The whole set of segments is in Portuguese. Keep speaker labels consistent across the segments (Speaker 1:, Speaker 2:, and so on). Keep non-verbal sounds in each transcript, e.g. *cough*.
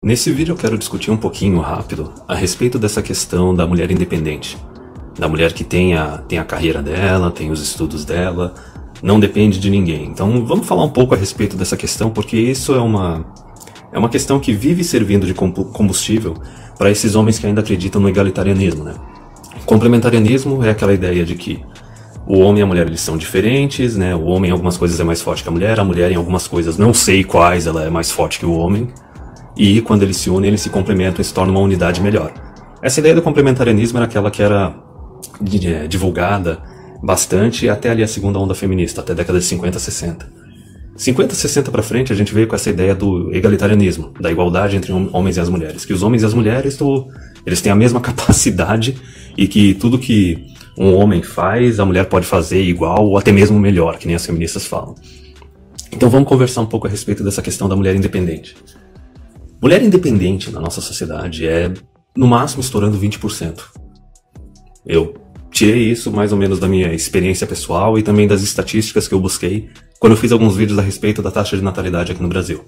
Speaker 1: Nesse vídeo eu quero discutir um pouquinho rápido a respeito dessa questão da mulher independente. Da mulher que tem a, tem a carreira dela, tem os estudos dela, não depende de ninguém. Então vamos falar um pouco a respeito dessa questão, porque isso é uma, é uma questão que vive servindo de combustível para esses homens que ainda acreditam no egalitarianismo. Né? Complementarianismo é aquela ideia de que o homem e a mulher eles são diferentes, né? O homem em algumas coisas é mais forte que a mulher, a mulher em algumas coisas não sei quais ela é mais forte que o homem. E quando eles se unem, eles se complementam e se tornam uma unidade melhor. Essa ideia do complementarianismo era aquela que era divulgada bastante até ali a segunda onda feminista, até a década de 50, 60. 50, 60 para frente a gente veio com essa ideia do egalitarianismo, da igualdade entre homens e as mulheres, que os homens e as mulheres tô, eles têm a mesma *laughs* capacidade e que tudo que um homem faz, a mulher pode fazer igual ou até mesmo melhor, que nem as feministas falam. Então vamos conversar um pouco a respeito dessa questão da mulher independente. Mulher independente na nossa sociedade é, no máximo, estourando 20%. Eu tirei isso mais ou menos da minha experiência pessoal e também das estatísticas que eu busquei quando eu fiz alguns vídeos a respeito da taxa de natalidade aqui no Brasil.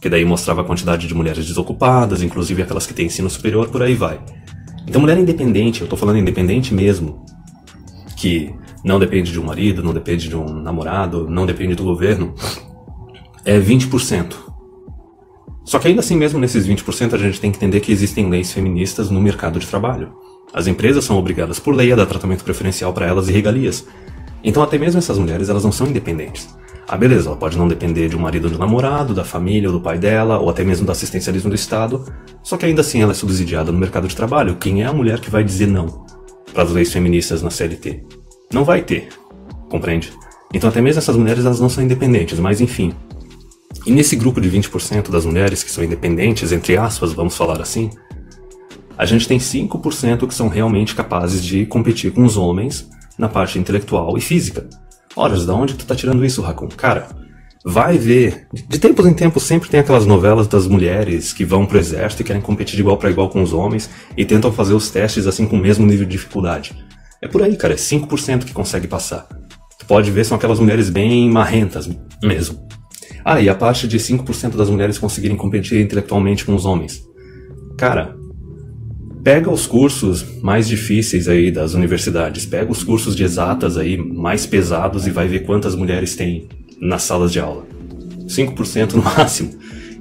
Speaker 1: Que daí mostrava a quantidade de mulheres desocupadas, inclusive aquelas que têm ensino superior, por aí vai. Então, mulher independente, eu tô falando independente mesmo, que não depende de um marido, não depende de um namorado, não depende do governo, é 20%. Só que ainda assim mesmo nesses 20% a gente tem que entender que existem leis feministas no mercado de trabalho. As empresas são obrigadas por lei a dar tratamento preferencial para elas e regalias. Então até mesmo essas mulheres elas não são independentes. Ah, beleza, ela pode não depender de um marido ou de um namorado, da família ou do pai dela, ou até mesmo do assistencialismo do Estado, só que ainda assim ela é subsidiada no mercado de trabalho. Quem é a mulher que vai dizer não? para as leis feministas na CLT. Não vai ter, compreende? Então até mesmo essas mulheres elas não são independentes, mas enfim. E nesse grupo de 20% das mulheres que são independentes, entre aspas, vamos falar assim, a gente tem 5% que são realmente capazes de competir com os homens na parte intelectual e física. Ora, de onde tu tá tirando isso, Raccoon? Cara, vai ver. De tempos em tempos sempre tem aquelas novelas das mulheres que vão pro exército e querem competir de igual para igual com os homens e tentam fazer os testes assim com o mesmo nível de dificuldade. É por aí, cara, é 5% que consegue passar. Tu pode ver, são aquelas mulheres bem marrentas mesmo. Ah, e a parte de 5% das mulheres conseguirem competir intelectualmente com os homens. Cara, pega os cursos mais difíceis aí das universidades, pega os cursos de exatas aí mais pesados e vai ver quantas mulheres tem nas salas de aula. 5% no *laughs* máximo.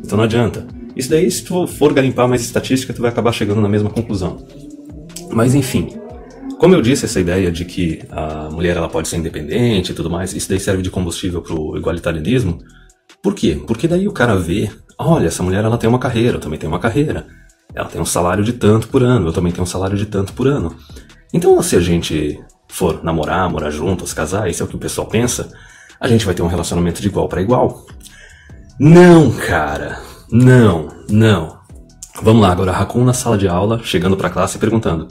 Speaker 1: Então não adianta. Isso daí, se tu for garimpar mais estatística, tu vai acabar chegando na mesma conclusão. Mas enfim, como eu disse, essa ideia de que a mulher ela pode ser independente e tudo mais, isso daí serve de combustível pro igualitarismo. Por quê? Porque daí o cara vê, olha, essa mulher ela tem uma carreira, eu também tenho uma carreira. Ela tem um salário de tanto por ano, eu também tenho um salário de tanto por ano. Então, se a gente for namorar, morar juntos, casar, isso é o que o pessoal pensa, a gente vai ter um relacionamento de igual para igual. Não, cara. Não, não. Vamos lá, agora Raccoon na sala de aula, chegando para a classe e perguntando: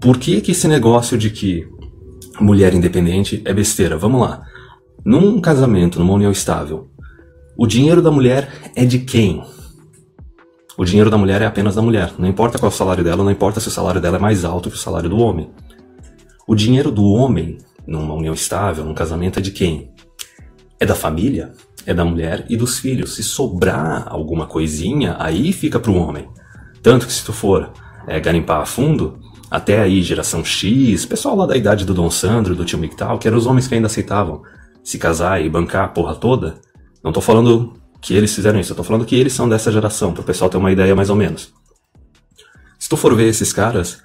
Speaker 1: Por que que esse negócio de que mulher independente é besteira? Vamos lá. Num casamento, numa união estável, o dinheiro da mulher é de quem? O dinheiro da mulher é apenas da mulher. Não importa qual é o salário dela, não importa se o salário dela é mais alto que o salário do homem. O dinheiro do homem numa união estável, num casamento, é de quem? É da família, é da mulher e dos filhos. Se sobrar alguma coisinha, aí fica pro homem. Tanto que se tu for é, garimpar a fundo, até aí geração X, pessoal lá da idade do Dom Sandro, do tio Mictal, que eram os homens que ainda aceitavam se casar e bancar a porra toda, não tô falando que eles fizeram isso, eu tô falando que eles são dessa geração, pro pessoal ter uma ideia mais ou menos. Se tu for ver esses caras,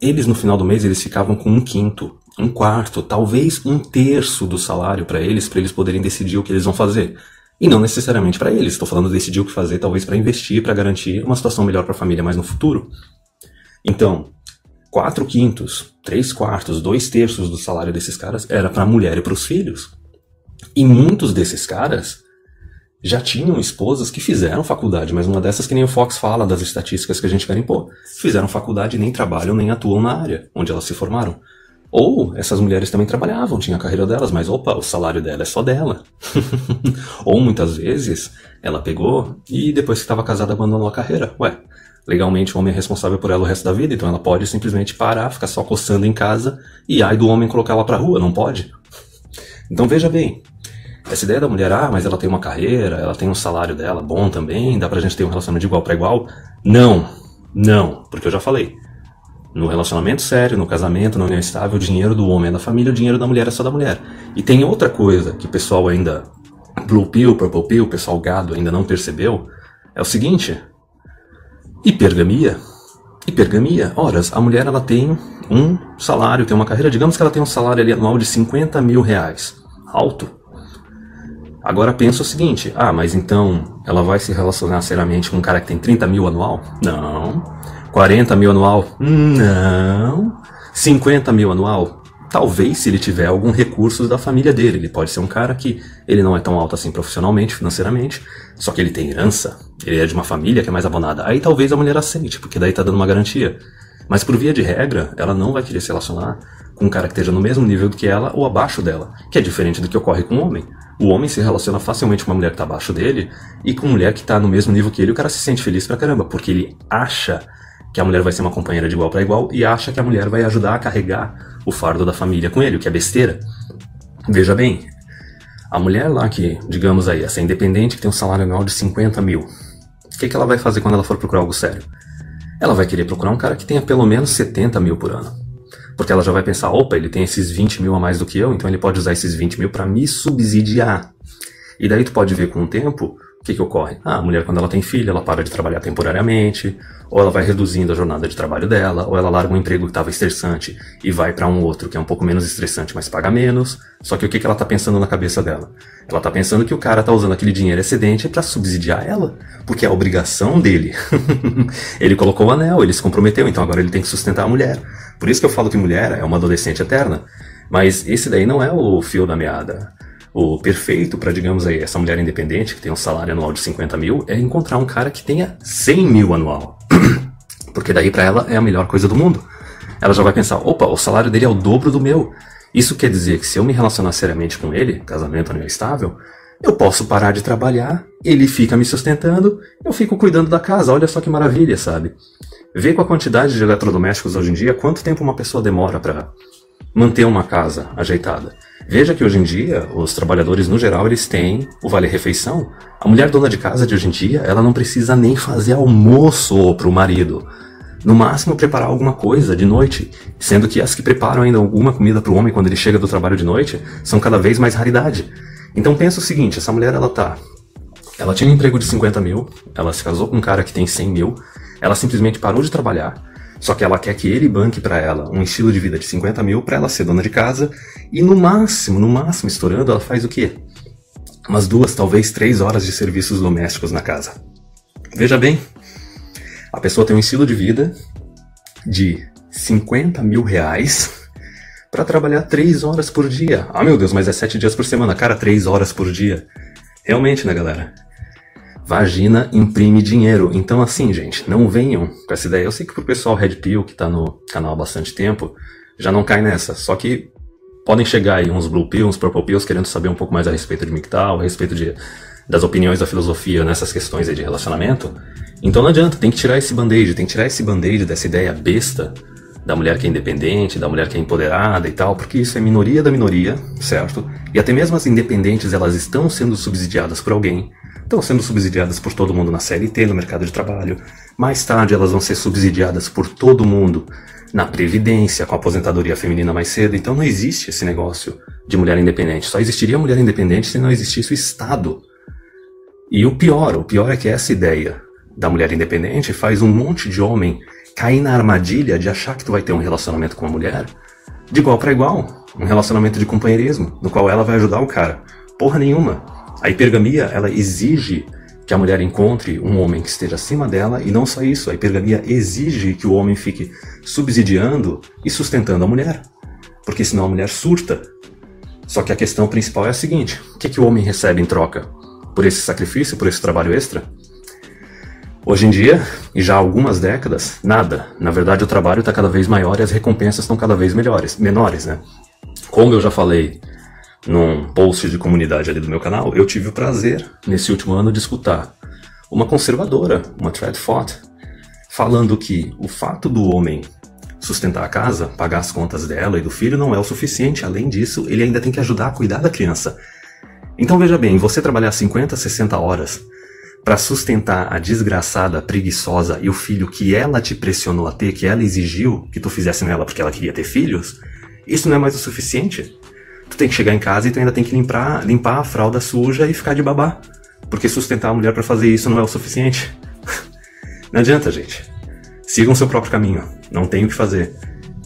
Speaker 1: eles no final do mês eles ficavam com um quinto, um quarto, talvez um terço do salário para eles, para eles poderem decidir o que eles vão fazer. E não necessariamente para eles, estou falando de decidir o que fazer, talvez para investir, para garantir uma situação melhor para a família mais no futuro. Então, quatro quintos, três quartos, dois terços do salário desses caras era para a mulher e para os filhos. E muitos desses caras já tinham esposas que fizeram faculdade, mas uma dessas que nem o Fox fala das estatísticas que a gente garimpou. Fizeram faculdade e nem trabalham nem atuam na área onde elas se formaram. Ou essas mulheres também trabalhavam, tinha a carreira delas, mas opa, o salário dela é só dela. *laughs* Ou muitas vezes ela pegou e depois que estava casada abandonou a carreira. Ué, legalmente o homem é responsável por ela o resto da vida, então ela pode simplesmente parar, ficar só coçando em casa e ai do homem colocar ela pra rua, não pode? Então veja bem, Essa ideia da mulher, ah, mas ela tem uma carreira, ela tem um salário dela bom também, dá pra gente ter um relacionamento de igual para igual. Não, não, porque eu já falei. No relacionamento sério, no casamento, na união estável, o dinheiro do homem é da família, o dinheiro da mulher é só da mulher. E tem outra coisa que o pessoal ainda, Blue Pill, Purple Pill, o pessoal gado ainda não percebeu, é o seguinte, hipergamia. Hipergamia, horas, a mulher ela tem um salário, tem uma carreira, digamos que ela tem um salário ali anual de 50 mil reais. Alto. Agora pensa o seguinte, ah, mas então ela vai se relacionar seriamente com um cara que tem 30 mil anual? Não. 40 mil anual? Não. 50 mil anual? Talvez se ele tiver algum recurso da família dele. Ele pode ser um cara que ele não é tão alto assim profissionalmente, financeiramente, só que ele tem herança, ele é de uma família que é mais abonada. Aí talvez a mulher aceite, porque daí tá dando uma garantia. Mas por via de regra, ela não vai querer se relacionar com um cara que esteja no mesmo nível do que ela ou abaixo dela, que é diferente do que ocorre com o homem. O homem se relaciona facilmente com uma mulher que está abaixo dele e com uma mulher que está no mesmo nível que ele, o cara se sente feliz pra caramba, porque ele acha que a mulher vai ser uma companheira de igual para igual e acha que a mulher vai ajudar a carregar o fardo da família com ele, o que é besteira. Veja bem, a mulher lá que, digamos aí, essa independente que tem um salário anual de 50 mil, o que, que ela vai fazer quando ela for procurar algo sério? Ela vai querer procurar um cara que tenha pelo menos 70 mil por ano. Porque ela já vai pensar, opa, ele tem esses 20 mil a mais do que eu, então ele pode usar esses 20 mil para me subsidiar. E daí tu pode ver com o tempo o que, que ocorre? Ah, a mulher, quando ela tem filho, ela para de trabalhar temporariamente, ou ela vai reduzindo a jornada de trabalho dela, ou ela larga um emprego que estava estressante e vai para um outro que é um pouco menos estressante, mas paga menos. Só que o que, que ela está pensando na cabeça dela? Ela está pensando que o cara está usando aquele dinheiro excedente para subsidiar ela, porque é a obrigação dele. *laughs* ele colocou o anel, ele se comprometeu, então agora ele tem que sustentar a mulher. Por isso que eu falo que mulher é uma adolescente eterna. Mas esse daí não é o fio da meada. O perfeito para, digamos aí, essa mulher independente que tem um salário anual de 50 mil é encontrar um cara que tenha 100 mil anual. *clears throat* Porque daí para ela é a melhor coisa do mundo. Ela já vai pensar: opa, o salário dele é o dobro do meu. Isso quer dizer que se eu me relacionar seriamente com ele, casamento não estável, eu posso parar de trabalhar, ele fica me sustentando, eu fico cuidando da casa. Olha só que maravilha, sabe? Vê com a quantidade de eletrodomésticos hoje em dia quanto tempo uma pessoa demora para manter uma casa ajeitada. Veja que hoje em dia, os trabalhadores no geral, eles têm o vale-refeição. A mulher dona de casa de hoje em dia, ela não precisa nem fazer almoço para o marido. No máximo, preparar alguma coisa de noite. Sendo que as que preparam ainda alguma comida para o homem quando ele chega do trabalho de noite são cada vez mais raridade. Então pensa o seguinte, essa mulher, ela tá... Ela tinha um emprego de 50 mil, ela se casou com um cara que tem 100 mil, ela simplesmente parou de trabalhar, só que ela quer que ele banque para ela um estilo de vida de 50 mil para ela ser dona de casa. E no máximo, no máximo, estourando, ela faz o quê? Umas duas, talvez três horas de serviços domésticos na casa. Veja bem, a pessoa tem um estilo de vida de 50 mil reais para trabalhar três horas por dia. Ah, meu Deus, mas é sete dias por semana. Cara, três horas por dia. Realmente, né, galera? Vagina imprime dinheiro. Então, assim, gente, não venham com essa ideia. Eu sei que pro pessoal Red Pill, que tá no canal há bastante tempo, já não cai nessa. Só que podem chegar aí uns Blue Pill, uns Purple Pills, querendo saber um pouco mais a respeito de MGTOW, a respeito de, das opiniões da filosofia nessas questões aí de relacionamento. Então não adianta, tem que tirar esse band-aid, tem que tirar esse band-aid dessa ideia besta da mulher que é independente, da mulher que é empoderada e tal, porque isso é minoria da minoria, certo? E até mesmo as independentes, elas estão sendo subsidiadas por alguém estão sendo subsidiadas por todo mundo na CLT, no mercado de trabalho. Mais tarde elas vão ser subsidiadas por todo mundo na Previdência, com a aposentadoria feminina mais cedo. Então não existe esse negócio de mulher independente. Só existiria mulher independente se não existisse o Estado. E o pior, o pior é que essa ideia da mulher independente faz um monte de homem cair na armadilha de achar que tu vai ter um relacionamento com uma mulher de igual para igual, um relacionamento de companheirismo, no qual ela vai ajudar o cara. Porra nenhuma. A hipergamia, ela exige que a mulher encontre um homem que esteja acima dela e não só isso, a hipergamia exige que o homem fique subsidiando e sustentando a mulher, porque senão a mulher surta. Só que a questão principal é a seguinte: o que, é que o homem recebe em troca por esse sacrifício, por esse trabalho extra? Hoje em dia, e já há algumas décadas, nada. Na verdade, o trabalho está cada vez maior e as recompensas estão cada vez melhores, menores, né? Como eu já falei num post de comunidade ali do meu canal, eu tive o prazer, nesse último ano, de escutar uma conservadora, uma Treadfort, falando que o fato do homem sustentar a casa, pagar as contas dela e do filho não é o suficiente. Além disso, ele ainda tem que ajudar a cuidar da criança. Então veja bem, você trabalhar 50, 60 horas para sustentar a desgraçada, preguiçosa e o filho que ela te pressionou a ter, que ela exigiu que tu fizesse nela porque ela queria ter filhos, isso não é mais o suficiente? Tu tem que chegar em casa e tu ainda tem que limpar, limpar a fralda suja e ficar de babá. Porque sustentar a mulher para fazer isso não é o suficiente. *laughs* não adianta, gente. Sigam seu próprio caminho. Não tem o que fazer.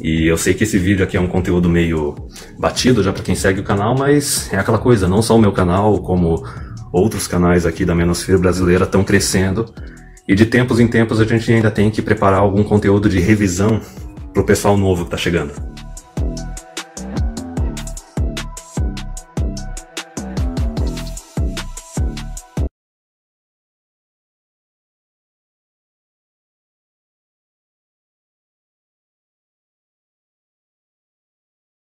Speaker 1: E eu sei que esse vídeo aqui é um conteúdo meio batido já para quem segue o canal, mas é aquela coisa, não só o meu canal, como outros canais aqui da Menosfera Brasileira estão crescendo. E de tempos em tempos a gente ainda tem que preparar algum conteúdo de revisão pro pessoal novo que tá chegando.